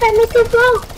Lecimy permissible.